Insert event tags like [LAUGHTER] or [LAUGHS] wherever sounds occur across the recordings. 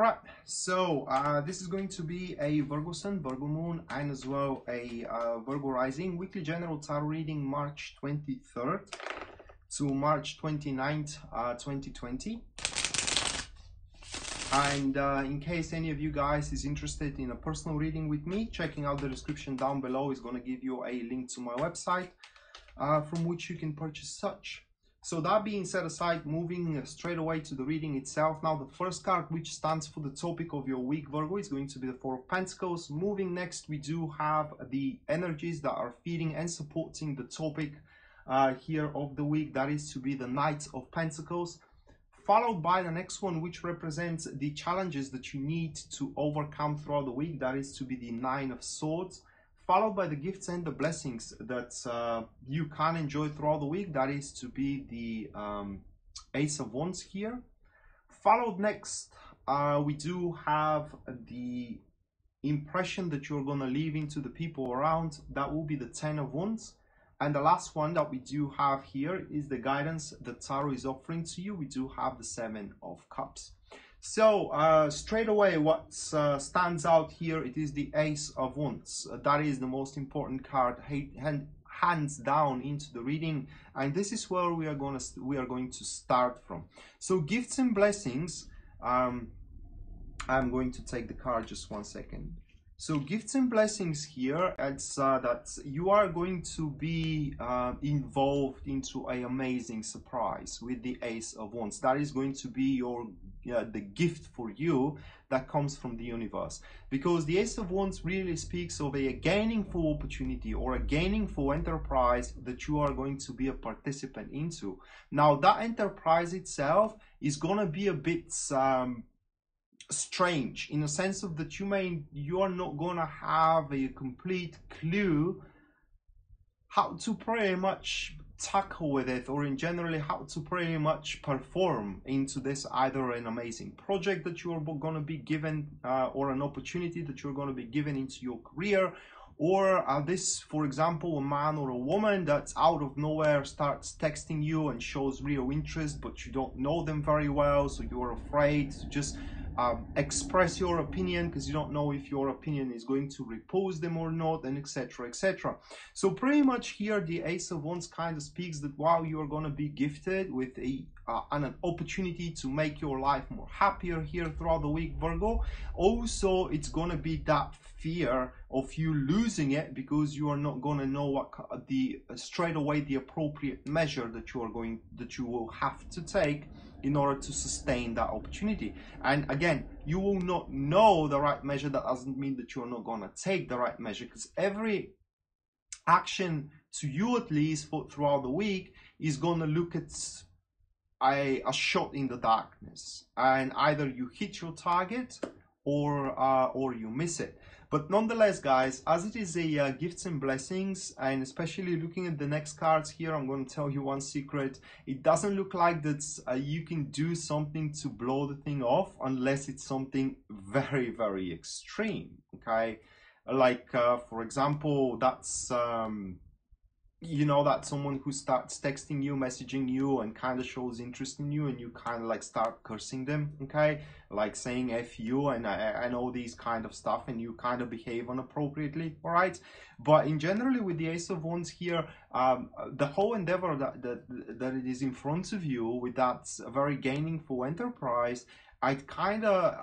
Right, so uh, this is going to be a Virgo Sun, Virgo Moon, and as well a uh, Virgo Rising weekly general tarot reading March 23rd to March 29th, uh, 2020. And uh, in case any of you guys is interested in a personal reading with me, checking out the description down below is going to give you a link to my website uh, from which you can purchase such. So that being set aside, moving straight away to the reading itself. Now, the first card, which stands for the topic of your week, Virgo, is going to be the Four of Pentacles. Moving next, we do have the energies that are feeding and supporting the topic uh, here of the week. That is to be the Knight of Pentacles. Followed by the next one, which represents the challenges that you need to overcome throughout the week. That is to be the Nine of Swords followed by the gifts and the blessings that uh, you can enjoy throughout the week. That is to be the um, Ace of Wands here. Followed next, uh, we do have the impression that you're going to leave into the people around. That will be the Ten of Wands. And the last one that we do have here is the guidance that Tarot is offering to you. We do have the Seven of Cups. So uh, straight away, what uh, stands out here, it is the Ace of Wands. Uh, that is the most important card, hand, hands down into the reading, and this is where we are going to we are going to start from. So gifts and blessings. Um, I'm going to take the card just one second. So gifts and blessings here, it's uh, that you are going to be uh, involved into an amazing surprise with the Ace of Wands. That is going to be your uh, the gift for you that comes from the universe. Because the Ace of Wands really speaks of a gaining for opportunity or a gaining for enterprise that you are going to be a participant into. Now that enterprise itself is going to be a bit um, strange in the sense of that you may you are not gonna have a complete clue how to pretty much tackle with it or in generally how to pretty much perform into this either an amazing project that you're going to be given uh, or an opportunity that you're going to be given into your career or uh, this for example a man or a woman that's out of nowhere starts texting you and shows real interest but you don't know them very well so you're afraid to just um, express your opinion because you don't know if your opinion is going to repose them or not and etc etc so pretty much here the ace of wands kind of speaks that while you're going to be gifted with a uh, an opportunity to make your life more happier here throughout the week virgo. Also it's going to be that fear of you losing it because you are not going to know what the straight away the appropriate measure that you are going that you will have to take in order to sustain that opportunity. And again, you will not know the right measure. That doesn't mean that you're not going to take the right measure because every action to you at least for throughout the week is going to look at a, a shot in the darkness and either you hit your target or uh, or you miss it but nonetheless, guys, as it is a uh, gifts and blessings, and especially looking at the next cards here, I'm going to tell you one secret. It doesn't look like that uh, you can do something to blow the thing off unless it's something very, very extreme, okay? Like, uh, for example, that's... Um, you know that someone who starts texting you messaging you and kind of shows interest in you and you kind of like start cursing them okay? Like saying f you and I, I know these kind of stuff and you kind of behave inappropriately all right but in generally with the ace of wands here um, the whole endeavor that, that that it is in front of you with that very gainingful enterprise i'd kind of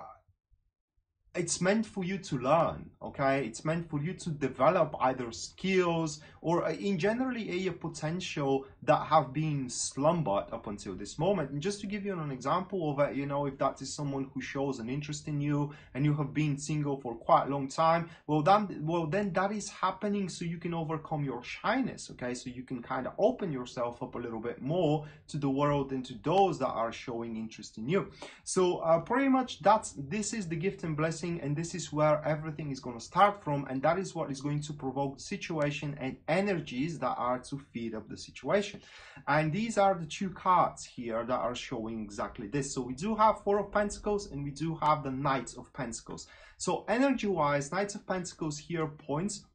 it's meant for you to learn okay? It's meant for you to develop either skills or uh, in generally a potential that have been slumbered up until this moment. And just to give you an example of it you know if that is someone who shows an interest in you and you have been single for quite a long time well then well then that is happening so you can overcome your shyness okay? So you can kind of open yourself up a little bit more to the world and to those that are showing interest in you. So uh, pretty much that's this is the gift and blessing and this is where everything is going to start from and that is what is going to provoke the situation and energies that are to feed up the situation. And these are the two cards here that are showing exactly this. So we do have four of pentacles and we do have the knight of pentacles. So energy wise knights of pentacles here points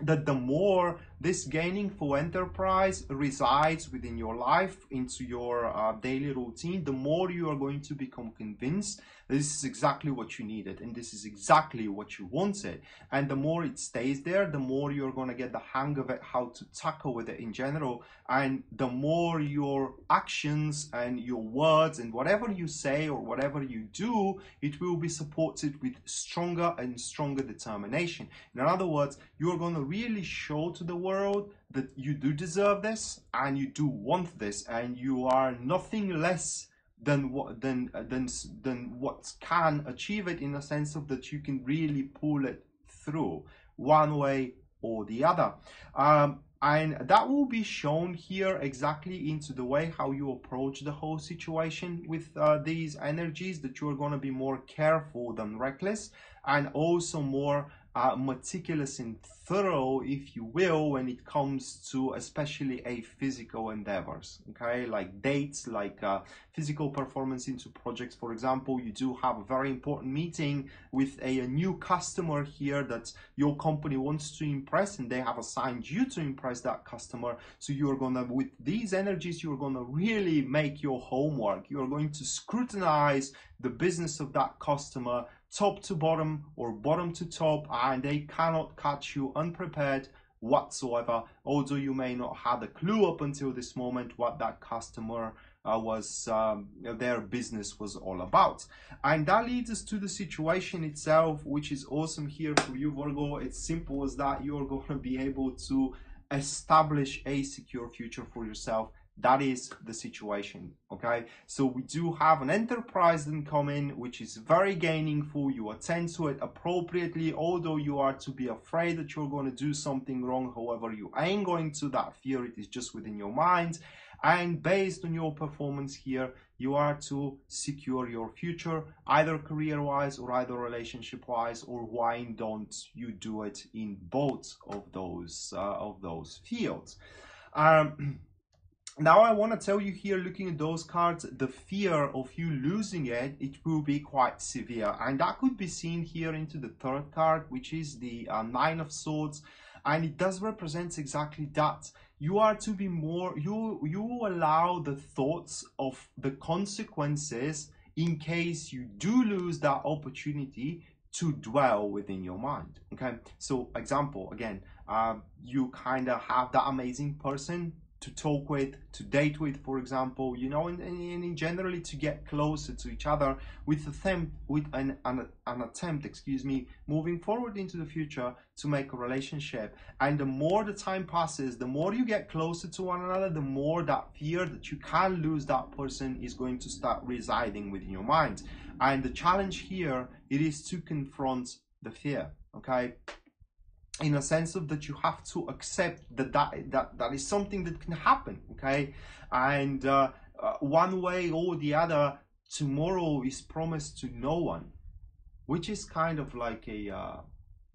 that the more this gaining for enterprise resides within your life into your uh, daily routine the more you are going to become convinced this is exactly what you needed and this is exactly what you wanted. And the more it stays there, the more you're going to get the hang of it, how to tackle with it in general. And the more your actions and your words and whatever you say or whatever you do, it will be supported with stronger and stronger determination. In other words, you're going to really show to the world that you do deserve this and you do want this and you are nothing less than what than than than what can achieve it in a sense of that you can really pull it through one way or the other. Um, and that will be shown here exactly into the way how you approach the whole situation with uh, these energies that you're going to be more careful than reckless and also more uh, meticulous and thorough, if you will, when it comes to especially a physical endeavors. Okay, like dates, like uh, physical performance into projects. For example, you do have a very important meeting with a, a new customer here that your company wants to impress, and they have assigned you to impress that customer. So you're gonna, with these energies, you're gonna really make your homework. You're going to scrutinize the business of that customer top to bottom or bottom to top and they cannot catch you unprepared whatsoever although you may not have a clue up until this moment what that customer uh, was um, their business was all about. And that leads us to the situation itself which is awesome here for you virgo it's simple as that. You're [LAUGHS] going to be able to establish a secure future for yourself that is the situation okay? So we do have an enterprise then come in which is very gaining for you. Attend to it appropriately although you are to be afraid that you're going to do something wrong however you ain't going to. That fear it is just within your mind. And based on your performance here you are to secure your future either career wise or either relationship wise or why don't you do it in both of those uh, of those fields? Um, now I want to tell you here, looking at those cards, the fear of you losing it, it will be quite severe. And that could be seen here into the third card, which is the uh, Nine of Swords. And it does represent exactly that. You are to be more, you, you allow the thoughts of the consequences in case you do lose that opportunity to dwell within your mind. Okay, so example again, uh, you kind of have that amazing person to talk with, to date with, for example, you know, and, and, and generally to get closer to each other with attempt with an, an, an attempt, excuse me, moving forward into the future to make a relationship. And the more the time passes, the more you get closer to one another, the more that fear that you can lose that person is going to start residing within your mind. And the challenge here, it is to confront the fear. Okay, in a sense of that you have to accept that that, that, that is something that can happen, okay? And uh, uh, one way or the other, tomorrow is promised to no one, which is kind of like a uh,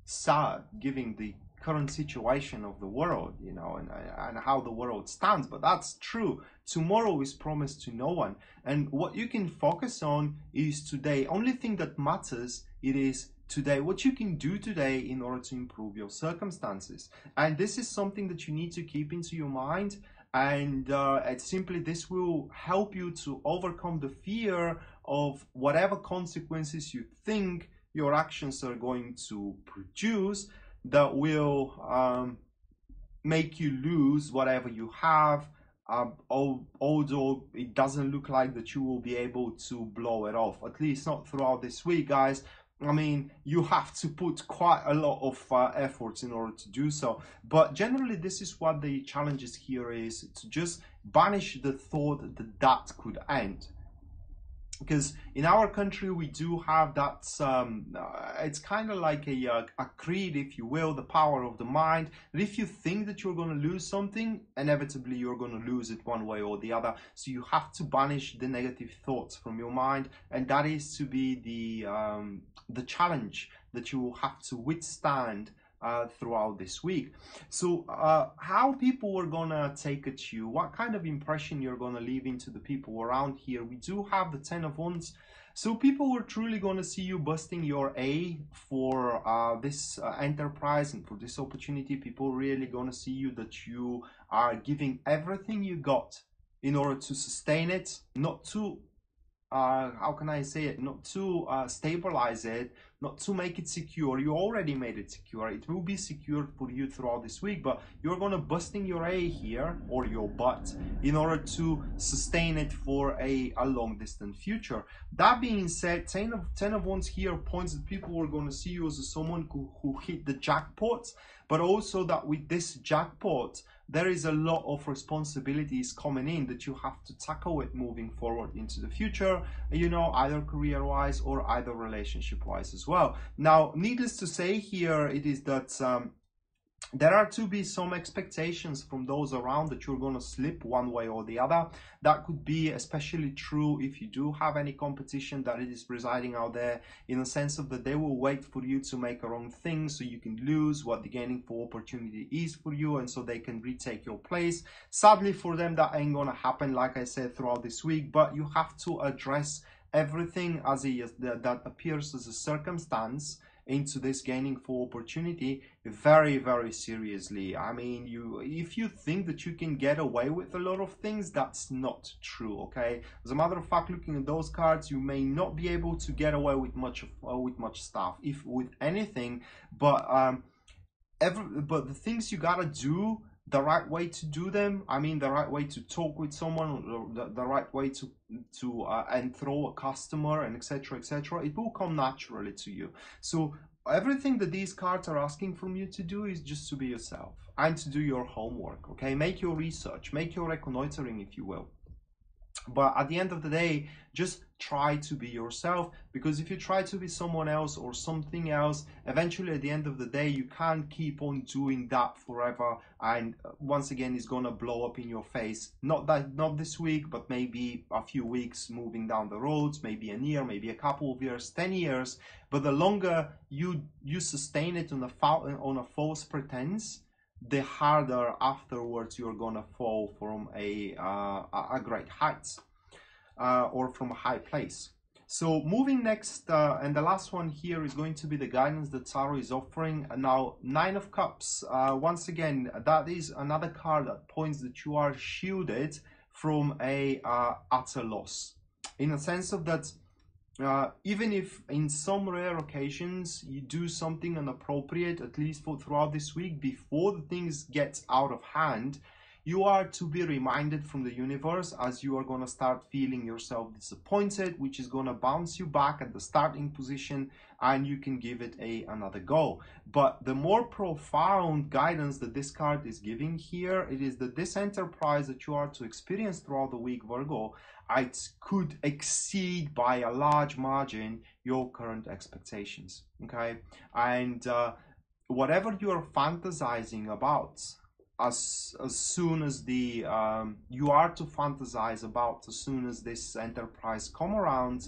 sad, giving the current situation of the world, you know, and, and how the world stands. But that's true. Tomorrow is promised to no one. And what you can focus on is today. Only thing that matters, it is today, what you can do today in order to improve your circumstances. And this is something that you need to keep into your mind. And uh, it's simply this will help you to overcome the fear of whatever consequences you think your actions are going to produce that will um, make you lose whatever you have um, although it doesn't look like that you will be able to blow it off at least not throughout this week guys I mean, you have to put quite a lot of uh, efforts in order to do so. But generally, this is what the challenges here is to just banish the thought that that could end because in our country we do have that um, uh, it's kind of like a, uh, a creed if you will the power of the mind. That if you think that you're going to lose something inevitably you're going to lose it one way or the other. So you have to banish the negative thoughts from your mind and that is to be the um, the challenge that you will have to withstand uh, throughout this week. So, uh, how people were gonna take it to you, what kind of impression you're gonna leave into the people around here. We do have the Ten of Wands. So people were truly to see you busting your A for uh, this uh, enterprise and for this opportunity. People really to see you that you are giving everything you got in order to sustain it, not to uh, how can I say it, not to uh, stabilize it, not to make it secure. You already made it secure. It will be secured for you throughout this week, but you're gonna busting your A here or your butt in order to sustain it for a, a long distant future. That being said, 10 of 10 of wands here points that people are gonna see you as someone who, who hit the jackpot, but also that with this jackpot, there is a lot of responsibilities coming in that you have to tackle it moving forward into the future, you know, either career wise or either relationship wise as well. Now, needless to say here, it is that um, there are to be some expectations from those around that you're going to slip one way or the other. That could be especially true if you do have any competition that is residing out there in the sense of that they will wait for you to make a wrong thing so you can lose what the gaining for opportunity is for you and so they can retake your place. Sadly for them that ain't going to happen like I said throughout this week but you have to address everything as a, that appears as a circumstance into this gaining for opportunity very very seriously. I mean you if you think that you can get away with a lot of things that's not true okay? As a matter of fact looking at those cards you may not be able to get away with much of uh, with much stuff if with anything but um every but the things you gotta do the right way to do them i mean the right way to talk with someone the, the right way to to uh, a customer and etc etc it will come naturally to you. So everything that these cards are asking from you to do is just to be yourself and to do your homework okay? Make your research make your reconnoitering if you will but at the end of the day just try to be yourself because if you try to be someone else or something else eventually at the end of the day you can't keep on doing that forever and uh, once again it's gonna blow up in your face. Not that not this week but maybe a few weeks moving down the roads maybe a year maybe a couple of years 10 years. But the longer you you sustain it on a on a false pretense the harder afterwards you're gonna fall from a uh, a great height uh, or from a high place. So moving next, uh, and the last one here is going to be the guidance that Tarot is offering. Now, Nine of Cups, uh, once again, that is another card that points that you are shielded from a uh, utter loss. In a sense of that uh, even if in some rare occasions you do something inappropriate, at least for throughout this week, before the things get out of hand, you are to be reminded from the universe as you are going to start feeling yourself disappointed which is going to bounce you back at the starting position and you can give it a another go. But the more profound guidance that this card is giving here it is that this enterprise that you are to experience throughout the week virgo it could exceed by a large margin your current expectations okay? And uh, whatever you are fantasizing about as as soon as the um, you are to fantasize about as soon as this enterprise come around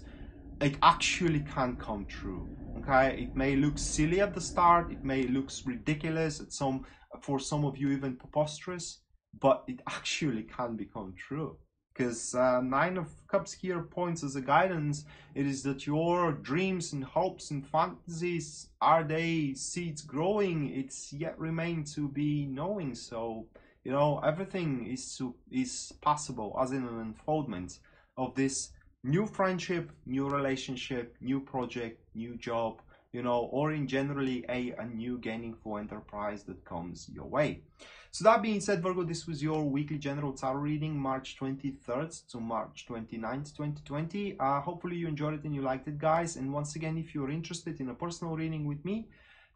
it actually can come true okay? It may look silly at the start it may look ridiculous at some for some of you even preposterous but it actually can become true because uh, nine of cups here points as a guidance. It is that your dreams and hopes and fantasies are they seeds growing? It's yet remain to be knowing. So you know everything is to is possible as in an unfoldment of this new friendship new relationship new project new job you know or in generally a, a new gaining for enterprise that comes your way so that being said, Virgo, this was your weekly general tarot reading, March 23rd to March 29th, 2020. Uh, hopefully you enjoyed it and you liked it, guys. And once again, if you're interested in a personal reading with me,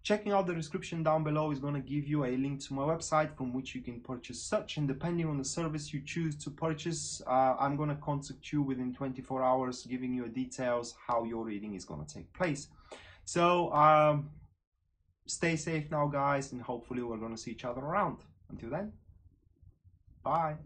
checking out the description down below is going to give you a link to my website from which you can purchase such. And depending on the service you choose to purchase, uh, I'm going to contact you within 24 hours, giving you details how your reading is going to take place. So, um, stay safe now, guys, and hopefully we're going to see each other around. Until then, bye.